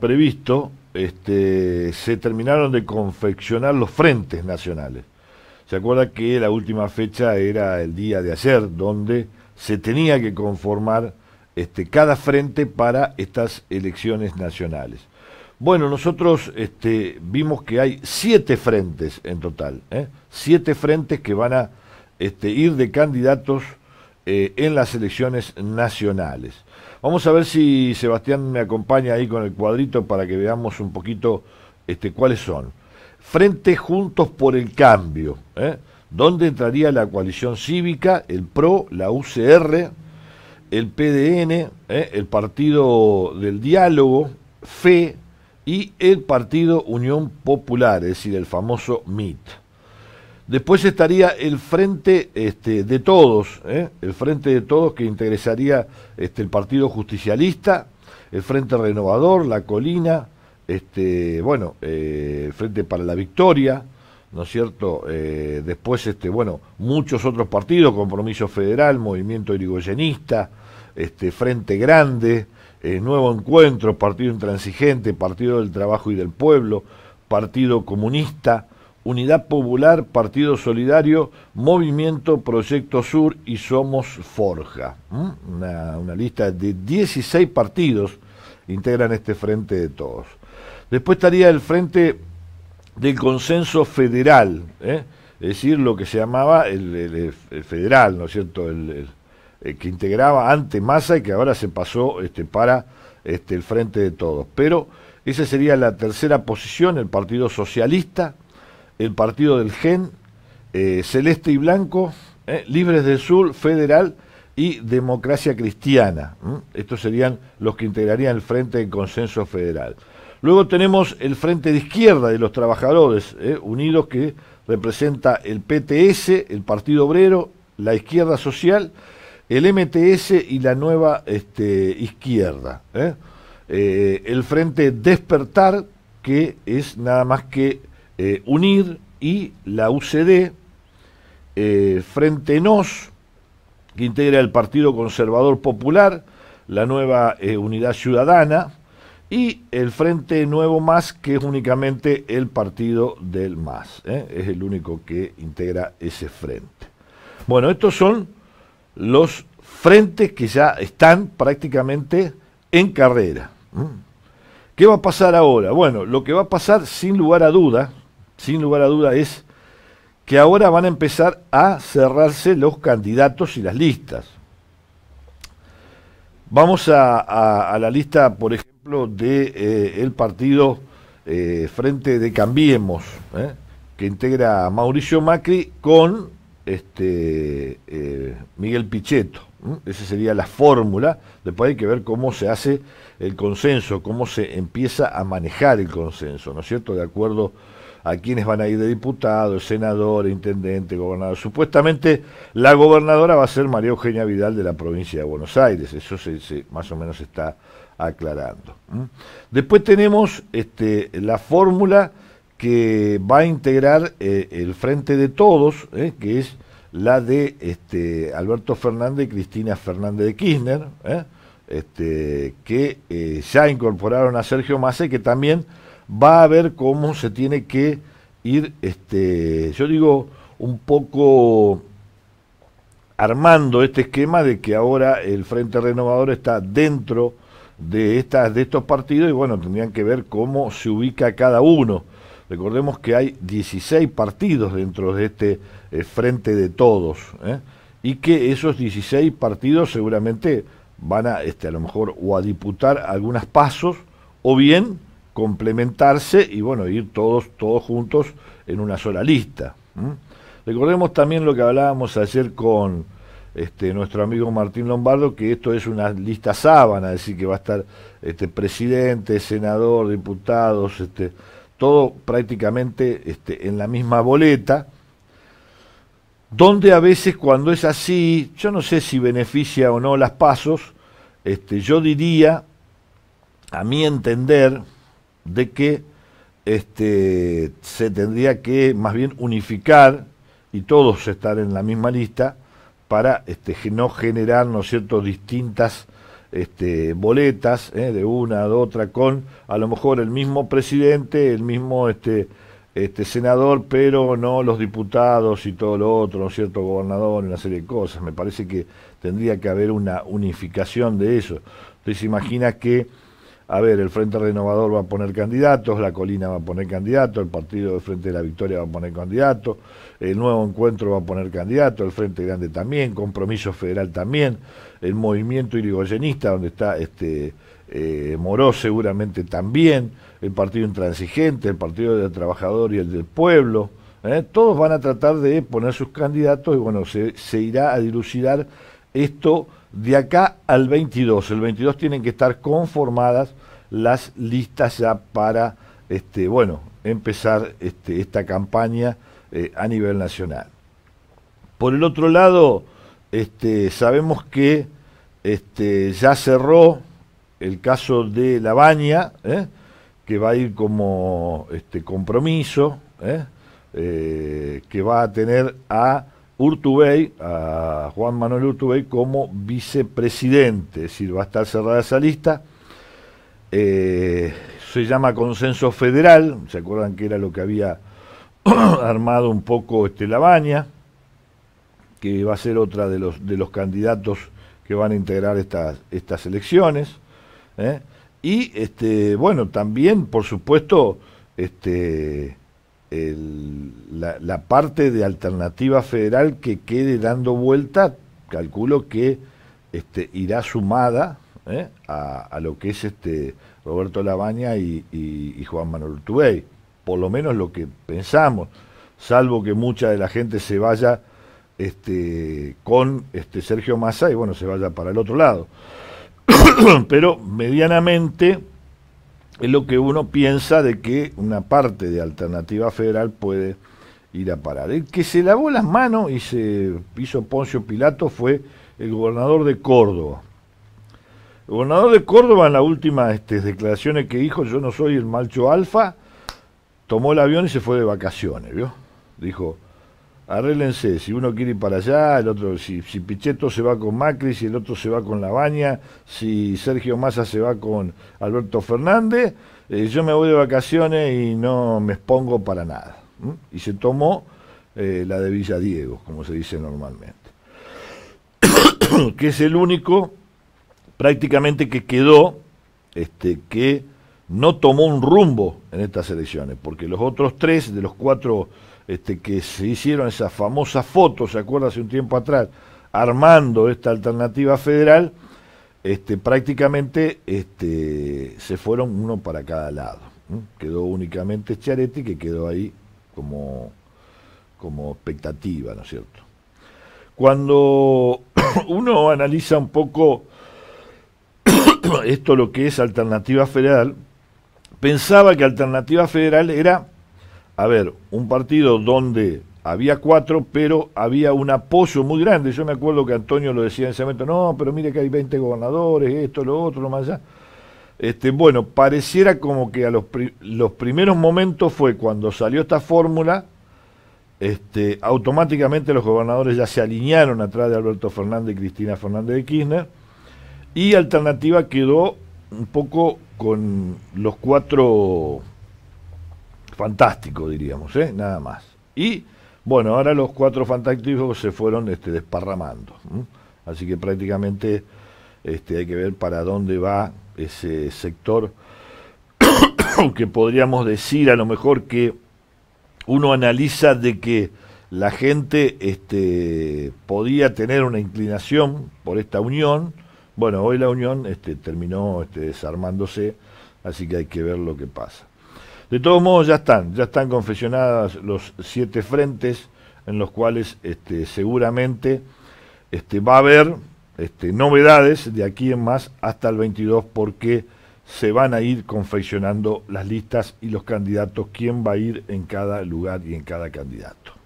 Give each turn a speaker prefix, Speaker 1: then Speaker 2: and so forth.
Speaker 1: previsto, este, se terminaron de confeccionar los frentes nacionales. Se acuerda que la última fecha era el día de ayer, donde se tenía que conformar este, cada frente para estas elecciones nacionales. Bueno, nosotros este, vimos que hay siete frentes en total, ¿eh? siete frentes que van a este, ir de candidatos eh, en las elecciones nacionales. Vamos a ver si Sebastián me acompaña ahí con el cuadrito para que veamos un poquito este, cuáles son. Frente Juntos por el Cambio, ¿eh? entraría la coalición cívica, el PRO, la UCR, el PDN, ¿eh? el Partido del Diálogo, FE y el Partido Unión Popular, es decir, el famoso MIT. Después estaría el Frente este, de Todos, ¿eh? el Frente de Todos que interesaría este, el Partido Justicialista, el Frente Renovador, la Colina, este, bueno, eh, el Frente para la Victoria, ¿no es cierto? Eh, después, este, bueno, muchos otros partidos, Compromiso Federal, Movimiento Irigoyenista, este, Frente Grande, Nuevo Encuentro, Partido Intransigente, Partido del Trabajo y del Pueblo, Partido Comunista, Unidad Popular, Partido Solidario, Movimiento Proyecto Sur y Somos Forja. Una, lista de 16 partidos integran este frente de todos. Después estaría el frente del consenso federal, ¿eh? es decir, lo que se llamaba el, federal, ¿no es cierto? El, que integraba ante Massa y que ahora se pasó este, para este, el frente de todos. Pero esa sería la tercera posición, el Partido Socialista, el partido del GEN, eh, Celeste y Blanco, eh, Libres del Sur, Federal y Democracia Cristiana. Estos serían los que integrarían el Frente de Consenso Federal. Luego tenemos el Frente de Izquierda de los Trabajadores eh, Unidos que representa el PTS, el Partido Obrero, la Izquierda Social, el MTS y la Nueva este, Izquierda. el Frente Despertar, que es nada más que eh, UNIR y la UCD, eh, Frente NOS, que integra el Partido Conservador Popular, la nueva eh, Unidad Ciudadana, y el Frente Nuevo Más, que es únicamente el partido del Más, es el único que integra ese frente. Bueno, estos son los frentes que ya están prácticamente en carrera. ¿Qué va a pasar ahora? Bueno, lo que va a pasar sin lugar a dudas sin lugar a duda, es que ahora van a empezar a cerrarse los candidatos y las listas. Vamos a, la lista, por ejemplo, de eh, partido eh, Frente de Cambiemos, eh, que integra a Mauricio Macri con este Miguel Pichetto. Esa sería la fórmula. Después hay que ver cómo se hace el consenso, cómo se empieza a manejar el consenso, ¿no es cierto? De acuerdo a quienes van a ir de diputado, senador, intendente, gobernador. Supuestamente la gobernadora va a ser María Eugenia Vidal de la provincia de Buenos Aires, eso se, más o menos está aclarando. Después tenemos este, la fórmula que va a integrar eh, el Frente de Todos, eh, que es la de este, Alberto Fernández y Cristina Fernández de Kirchner, eh, este, que ya incorporaron a Sergio Massa que también va a ver cómo se tiene que ir, este, yo digo, un poco armando este esquema de que ahora el Frente Renovador está dentro de estas de estos partidos y bueno, tendrían que ver cómo se ubica cada uno. Recordemos que hay 16 partidos dentro de este eh, Frente de Todos ¿eh? y que esos 16 partidos seguramente van a este a lo mejor o a diputar algunos pasos o bien complementarse y bueno, ir todos, todos juntos en una sola lista. Recordemos también lo que hablábamos ayer con este, nuestro amigo Martín Lombardo, que esto es una lista sábana, es decir, que va a estar este, presidente, senador, diputados, este, todo prácticamente este, en la misma boleta, donde a veces cuando es así, yo no sé si beneficia o no las pasos, este, yo diría, a mi entender, de que este, se tendría que más bien unificar y todos estar en la misma lista para este, no generar, ¿no distintas este, boletas ¿eh? de una, de otra, con a lo mejor el mismo presidente, el mismo este, este senador, pero no los diputados y todo lo otro, ¿no cierto? Gobernador, una serie de cosas. Me parece que tendría que haber una unificación de eso. Entonces, imagina que, a ver, el Frente Renovador va a poner candidatos, la Colina va a poner candidatos, el Partido de Frente de la Victoria va a poner candidatos, el Nuevo Encuentro va a poner candidatos, el Frente Grande también, Compromiso Federal también, el Movimiento Irigoyenista, donde está este eh, Moró seguramente también, el Partido Intransigente, el Partido del Trabajador y el del Pueblo, ¿eh? todos van a tratar de poner sus candidatos y bueno, se, se irá a dilucidar esto de acá al 22. El 22 tienen que estar conformadas las listas ya para, este, bueno, empezar este, esta campaña eh, a nivel nacional. Por el otro lado, este, sabemos que ya cerró el caso de La Baña, ¿eh? que va a ir como compromiso, ¿eh? que va a tener a Urtubey, a Juan Manuel Urtubey como vicepresidente, es decir, va a estar cerrada esa lista. Eh, se llama consenso federal, ¿se acuerdan que era lo que había armado un poco este Labaña? que va a ser otra de los, de los candidatos que van a integrar estas, estas elecciones. ¿eh? Y este, bueno, también, por supuesto, este, la, parte de alternativa federal que quede dando vuelta, calculo que este, irá sumada ¿eh? a, lo que es este Roberto Labaña y, Juan Manuel Urtubey, por lo menos lo que pensamos, salvo que mucha de la gente se vaya este, con este Sergio Massa y bueno, se vaya para el otro lado. Pero medianamente es lo que uno piensa de que una parte de alternativa federal puede ir a parar. El que se lavó las manos y se hizo Poncio Pilato fue el gobernador de Córdoba. El gobernador de Córdoba en las últimas este, declaraciones que dijo, yo no soy el malcho alfa, tomó el avión y se fue de vacaciones, ¿vio? Dijo, arréglense, si uno quiere ir para allá, el otro, si, si Pichetto se va con Macri, si el otro se va con La Baña, si Sergio Massa se va con Alberto Fernández, eh, yo me voy de vacaciones y no me expongo para nada. Y se tomó eh, la de Villa Diego, como se dice normalmente, que es el único prácticamente que quedó, este, que no tomó un rumbo en estas elecciones, porque los otros tres de los cuatro este, que se hicieron esas famosas fotos, ¿se acuerda hace un tiempo atrás? Armando esta alternativa federal, este, prácticamente este, se fueron uno para cada lado. Quedó únicamente Chiaretti, que quedó ahí como, como expectativa, ¿no es cierto? Cuando uno analiza un poco esto lo que es alternativa federal, pensaba que alternativa federal era a ver, un partido donde había cuatro, pero había un apoyo muy grande. Yo me acuerdo que Antonio lo decía en ese momento, no, pero mire que hay 20 gobernadores, esto, lo otro, lo más allá. Este, bueno, pareciera como que a los, los primeros momentos fue cuando salió esta fórmula, este, automáticamente los gobernadores ya se alinearon atrás de Alberto Fernández y Cristina Fernández de Kirchner, y Alternativa quedó un poco con los cuatro fantástico, diríamos, ¿eh? nada más. Y bueno, ahora los cuatro fantásticos se fueron este, desparramando. Así que prácticamente este, hay que ver para dónde va ese sector que podríamos decir a lo mejor que uno analiza de que la gente este, podía tener una inclinación por esta unión. Bueno, hoy la unión este, terminó este, desarmándose, así que hay que ver lo que pasa. De todos modos, ya están, ya están confesionadas los siete frentes en los cuales este, seguramente este, va a haber novedades de aquí en más hasta el 22 porque se van a ir confeccionando las listas y los candidatos, quién va a ir en cada lugar y en cada candidato.